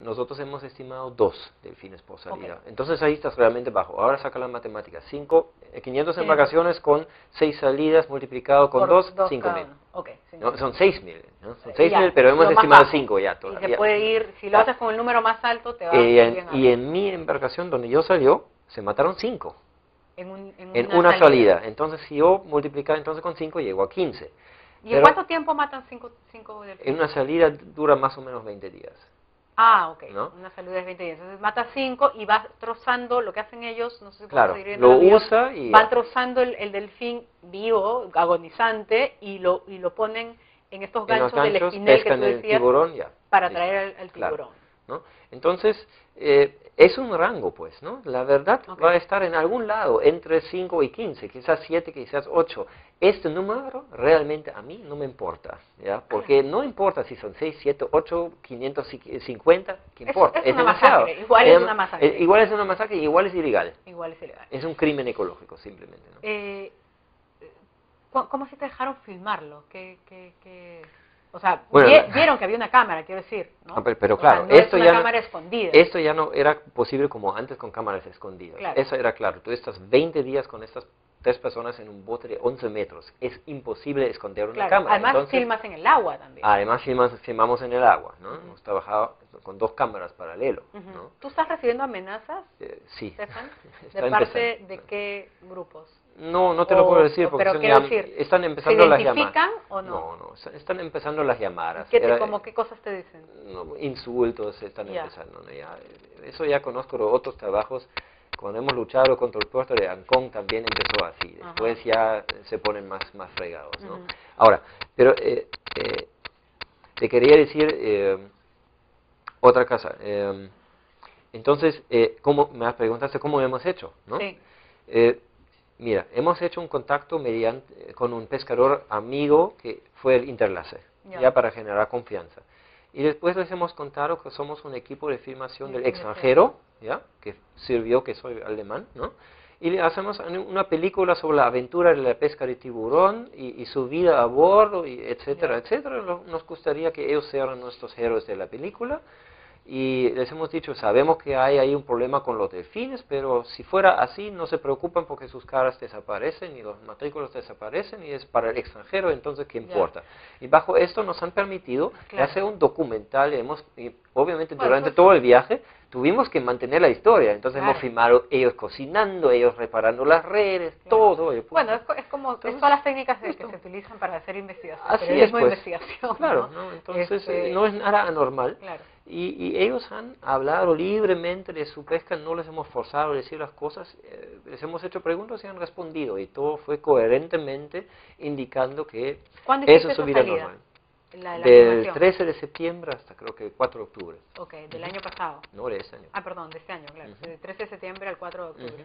nosotros hemos estimado dos delfines por salida. Entonces ahí estás realmente bajo. Ahora saca la matemática. Cinco, 500 eh, embarcaciones con seis salidas multiplicado con dos, cinco mil. no, son seis mil, ¿no? Son seis mil, pero hemos estimado cinco ya. Todavía. Y se puede ir, si lo haces con el número más alto, te va y en, Y en mi embarcación, donde yo salió, se mataron cinco. En, una, salida. Entonces, si yo multiplicaba entonces con cinco, llego a 15. ¿Y en cuánto tiempo matan cinco, cinco delfines? En una salida dura más o menos 20 días. Ah, ok. Una salud de 20 días. Entonces mata 5 y va trozando, lo que hacen ellos, no sé si claro, lo usa y... Van trozando el, delfín vivo, agonizante, y lo, y lo ponen en estos ganchos, del espinel que tú decías, tiburón, ya. para traer al, tiburón. ¿no? Entonces, eh, es un rango, pues, ¿no? La verdad va a estar en algún lado, entre 5 y 15, quizás 7, quizás 8. Este número realmente a mí no me importa, ¿ya? Porque no importa si son 6, 7, 8, 550, ¿qué importa? Es, es, una masacre, igual es, una masacre. Eh, igual es una masacre y igual es ilegal. Igual es ilegal. Es un crimen ecológico, simplemente, ¿no? Eh, ¿Cómo se te dejaron filmarlo? ¿Qué, qué, qué... O sea, vieron que había una cámara, quiero decir. ¿no? Pero, claro, esto, ya no, esto ya no era posible como antes con cámaras escondidas. Eso era claro. Tú estás 20 días con estas tres personas en un bote de 11 metros. Es imposible esconder una cámara. Además, filmas en el agua también. Además, filmamos en el agua. ¿no? Hemos trabajado con dos cámaras paralelo. ¿no? ¿Tú estás recibiendo amenazas, eh, sí. ¿De parte de qué grupos? No, no te lo puedo decir porque están empezando las llamadas. o no? No, no, están empezando las llamadas. ¿Qué, te, como, ¿Qué cosas te dicen? insultos están empezando. eso ya conozco de otros trabajos. Cuando hemos luchado contra el puerto de Ancón también empezó así. Después ya se ponen más, más fregados. ¿no? Ahora, pero eh, eh, te quería decir eh, otra cosa. entonces, ¿cómo, me has preguntado cómo hemos hecho, ¿no? Sí. Mira, hemos hecho un contacto mediante, con un pescador amigo que fue el interlace, ya para generar confianza. Y después les hemos contado que somos un equipo de filmación del extranjero, ¿ya? que sirvió que soy alemán, ¿no? y le hacemos una película sobre la aventura de la pesca de tiburón y, su vida a bordo, y etcétera, etcétera. Nos gustaría que ellos sean nuestros héroes de la película y les hemos dicho, sabemos que hay ahí un problema con los delfines, pero si fuera así, no se preocupan porque sus caras desaparecen y los matrículos desaparecen y es para el extranjero, entonces ¿qué importa? Y bajo esto nos han permitido hacer un documental, hemos, y obviamente durante pues todo el viaje tuvimos que mantener la historia, entonces hemos filmado ellos cocinando, ellos reparando las redes, todo. Pues, bueno, es, como todas las técnicas que se utilizan para hacer investigación. Así es, pues, investigación. Claro, ¿no? entonces este, no es nada anormal. Claro. Y, ellos han hablado libremente de su pesca, no les hemos forzado a decir las cosas, eh, les hemos hecho preguntas y han respondido, y todo fue coherentemente indicando que eso es su vida normal. del 13 de septiembre hasta creo que 4 de octubre. Ok, del año pasado. No, de este año. Ah, perdón, de este año, claro. Del 13 de septiembre al 4 de octubre.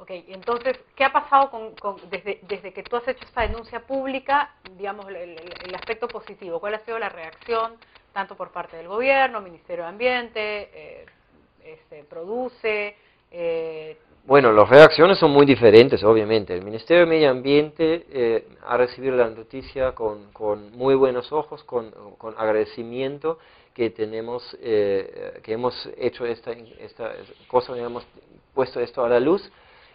Ok, entonces, ¿qué ha pasado con, desde, desde, que tú has hecho esta denuncia pública, digamos, el, el, aspecto positivo? ¿Cuál ha sido la reacción tanto por parte del gobierno, Ministerio de Ambiente, eh, este, produce. Eh, bueno, las reacciones son muy diferentes, obviamente. El Ministerio de Medio Ambiente eh, ha recibido la noticia con, con muy buenos ojos, con, con agradecimiento que tenemos, que hemos hecho esta, esta cosa, hemos puesto esto a la luz.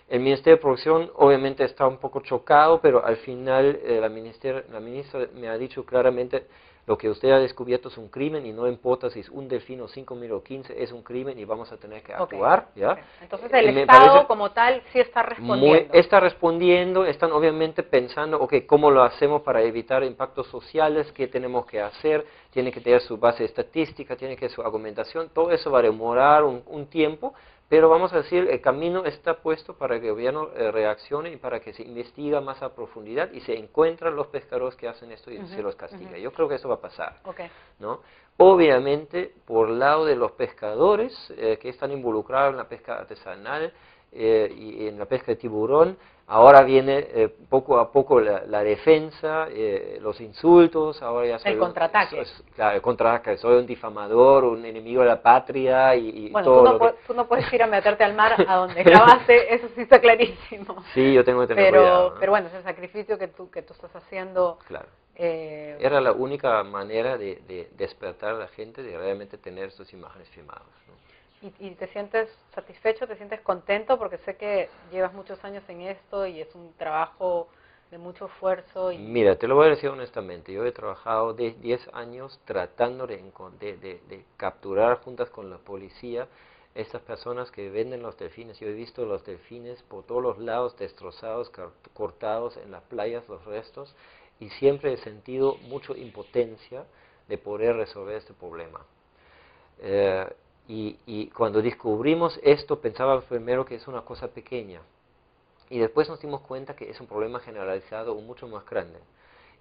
El Ministerio de Producción obviamente está un poco chocado, pero al final la, minister, la ministra me ha dicho claramente lo que usted ha descubierto es un crimen y no importa si es un delfín o 5.000 o 15, es un crimen y vamos a tener que actuar. ¿ya? Entonces el Estado como tal sí está respondiendo. está respondiendo, están obviamente pensando, ok, ¿cómo lo hacemos para evitar impactos sociales? ¿Qué tenemos que hacer? Tiene que tener su base estadística, tiene que tener su argumentación, todo eso va a demorar un, un tiempo, pero vamos a decir, el camino está puesto para que el gobierno eh, reaccione y para que se investiga más a profundidad y se encuentran los pescadores que hacen esto y se los castiga. Yo creo que eso va a pasar. ¿no? Obviamente, por lado de los pescadores eh, que están involucrados en la pesca artesanal eh, y en la pesca de tiburón, Ahora viene eh, poco a poco la, defensa, eh, los insultos, ahora ya soy el contraataque. claro, el contraataque, soy un difamador, un enemigo de la patria y, bueno, todo. Tú no, lo tú no puedes ir a meterte al mar a donde grabaste, eso sí está clarísimo. Sí, yo tengo que tener pero, cuidado. Pero bueno, es el sacrificio que tú, que tú estás haciendo Eh, Era la única manera de, despertar a la gente de realmente tener sus imágenes filmadas. ¿Y, te sientes satisfecho, te sientes contento? Porque sé que llevas muchos años en esto y es un trabajo de mucho esfuerzo. Y... Mira, te lo voy a decir honestamente, yo he trabajado 10 años tratando de, de, capturar juntas con la policía estas personas que venden los delfines. Yo he visto los delfines por todos los lados destrozados, cortados en las playas, los restos, y siempre he sentido mucha impotencia de poder resolver este problema. Eh, y, y, cuando descubrimos esto pensaba primero que es una cosa pequeña, y después nos dimos cuenta que es un problema generalizado mucho más grande.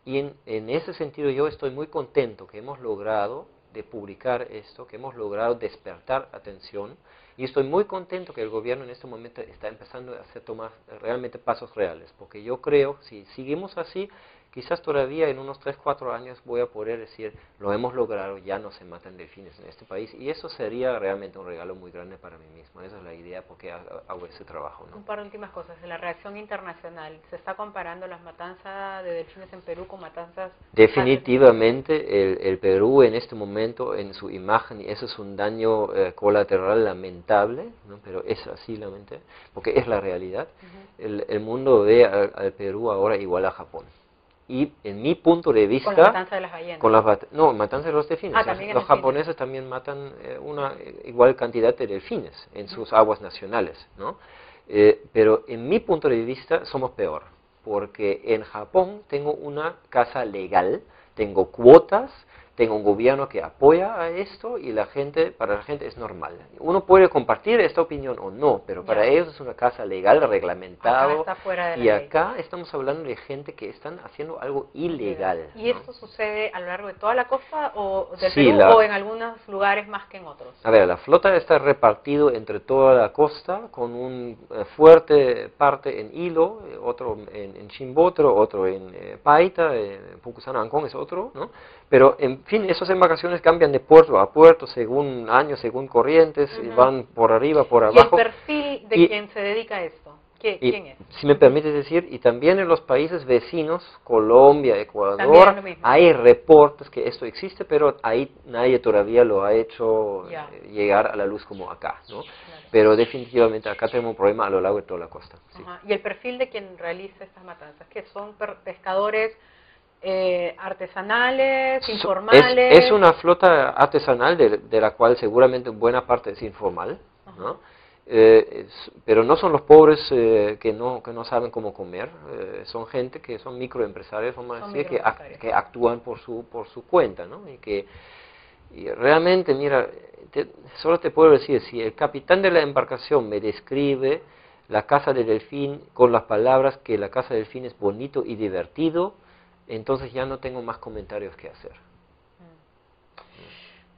Y en, en ese sentido yo estoy muy contento que hemos logrado de publicar esto, que hemos logrado despertar atención. Y estoy muy contento que el gobierno en este momento está empezando a hacer tomar realmente pasos reales, porque yo creo, si seguimos así, quizás todavía en unos 3, 4 años voy a poder decir, lo hemos logrado, ya no se matan delfines en este país. Y eso sería realmente un regalo muy grande para mí mismo. Esa es la idea porque hago ese trabajo. Un par de últimas cosas. La reacción internacional, ¿se está comparando las matanzas de delfines en Perú con matanzas? Definitivamente el, Perú en este momento, en su imagen, y eso es un daño eh, colateral lamentable, ¿no? pero es así lamentablemente, porque es la realidad. el, mundo ve al Perú ahora igual a Japón y en mi punto de vista... Con la matanza de las ballenas. Con no, matanza de los delfines. Ah, los japoneses también matan eh, una igual cantidad de delfines en sus aguas nacionales, ¿no? Eh, pero en mi punto de vista somos peor, porque en Japón tengo una casa legal, tengo cuotas, tengo un gobierno que apoya a esto y la gente, para la gente es normal. Uno puede compartir esta opinión o no, pero para ellos es una casa legal, reglamentado. y acá estamos hablando de gente que están haciendo algo ilegal. ¿Y esto sucede a lo largo de toda la costa o del Perú o en algunos lugares más que en otros? A ver, la flota está repartido entre toda la costa con un eh, fuerte parte en Hilo, eh, otro en, en Chimbotro, otro en eh, Paita, en Pucusana, Ancón es otro, ¿no? Pero, en fin, esas embarcaciones cambian de puerto a puerto según años, según corrientes, y van por arriba, por abajo. ¿Y el perfil de quien se dedica a esto? ¿Quién es? Si me permites decir, y también en los países vecinos, Colombia, Ecuador, hay reportes que esto existe, pero ahí nadie todavía lo ha hecho eh, llegar a la luz como acá, ¿no? Pero definitivamente acá tenemos un problema a lo largo de toda la costa. ¿Y el perfil de quien realiza estas matanzas? ¿Que son pescadores eh, artesanales, informales. Es, una flota artesanal de, la cual seguramente buena parte es informal, ¿no? Eh, pero no son los pobres eh, que, no, que no saben cómo comer, son gente que son microempresarios, vamos a decir, que, que, actúan por su, por su cuenta, ¿no? Y que y realmente, mira, solo te puedo decir, si el capitán de la embarcación me describe la casa del delfín con las palabras que la casa del delfín es bonito y divertido, entonces ya no tengo más comentarios que hacer.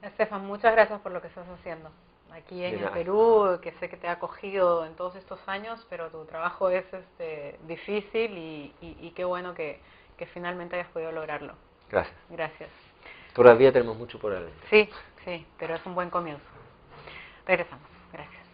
Mm. Estefan, muchas gracias por lo que estás haciendo aquí en el Perú, que sé que te ha acogido en todos estos años, pero tu trabajo es este, difícil y, y, qué bueno que, finalmente hayas podido lograrlo. Gracias. Gracias. Todavía tenemos mucho por adelante. Sí, sí, pero es un buen comienzo. Regresamos. Gracias.